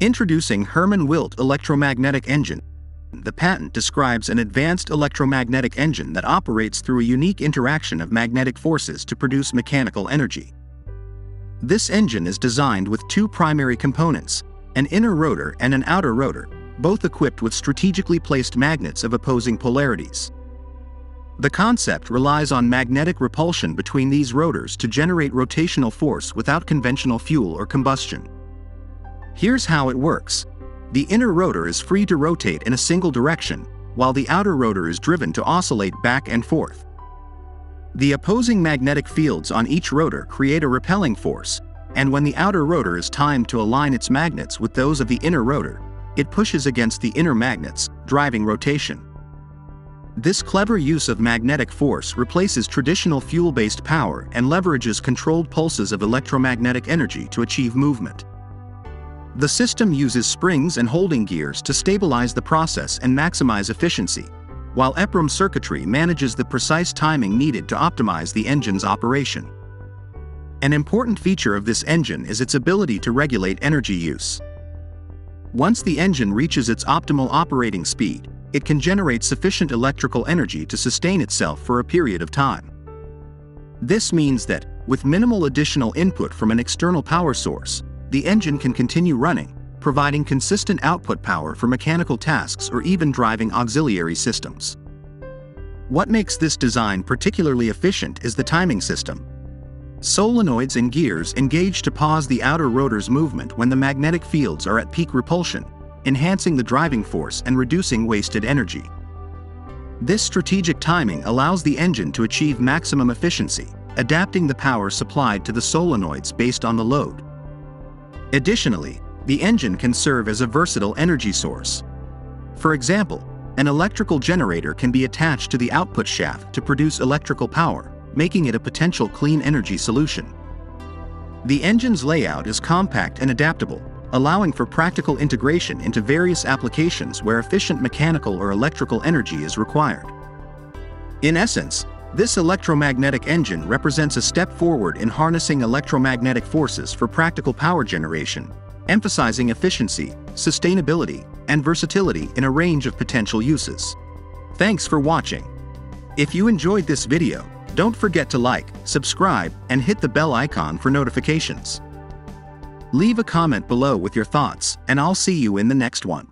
Introducing Herman Wilt Electromagnetic Engine. The patent describes an advanced electromagnetic engine that operates through a unique interaction of magnetic forces to produce mechanical energy. This engine is designed with two primary components, an inner rotor and an outer rotor, both equipped with strategically placed magnets of opposing polarities. The concept relies on magnetic repulsion between these rotors to generate rotational force without conventional fuel or combustion. Here's how it works. The inner rotor is free to rotate in a single direction, while the outer rotor is driven to oscillate back and forth. The opposing magnetic fields on each rotor create a repelling force, and when the outer rotor is timed to align its magnets with those of the inner rotor, it pushes against the inner magnets, driving rotation. This clever use of magnetic force replaces traditional fuel-based power and leverages controlled pulses of electromagnetic energy to achieve movement. The system uses springs and holding gears to stabilize the process and maximize efficiency, while EPROM circuitry manages the precise timing needed to optimize the engine's operation. An important feature of this engine is its ability to regulate energy use. Once the engine reaches its optimal operating speed, it can generate sufficient electrical energy to sustain itself for a period of time. This means that, with minimal additional input from an external power source, the engine can continue running, providing consistent output power for mechanical tasks or even driving auxiliary systems. What makes this design particularly efficient is the timing system. Solenoids and gears engage to pause the outer rotor's movement when the magnetic fields are at peak repulsion, enhancing the driving force and reducing wasted energy. This strategic timing allows the engine to achieve maximum efficiency, adapting the power supplied to the solenoids based on the load. Additionally, the engine can serve as a versatile energy source. For example, an electrical generator can be attached to the output shaft to produce electrical power, making it a potential clean energy solution. The engine's layout is compact and adaptable, allowing for practical integration into various applications where efficient mechanical or electrical energy is required. In essence, this electromagnetic engine represents a step forward in harnessing electromagnetic forces for practical power generation, emphasizing efficiency, sustainability, and versatility in a range of potential uses. Thanks for watching. If you enjoyed this video, don't forget to like, subscribe, and hit the bell icon for notifications. Leave a comment below with your thoughts, and I'll see you in the next one.